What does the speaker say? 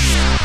Yeah.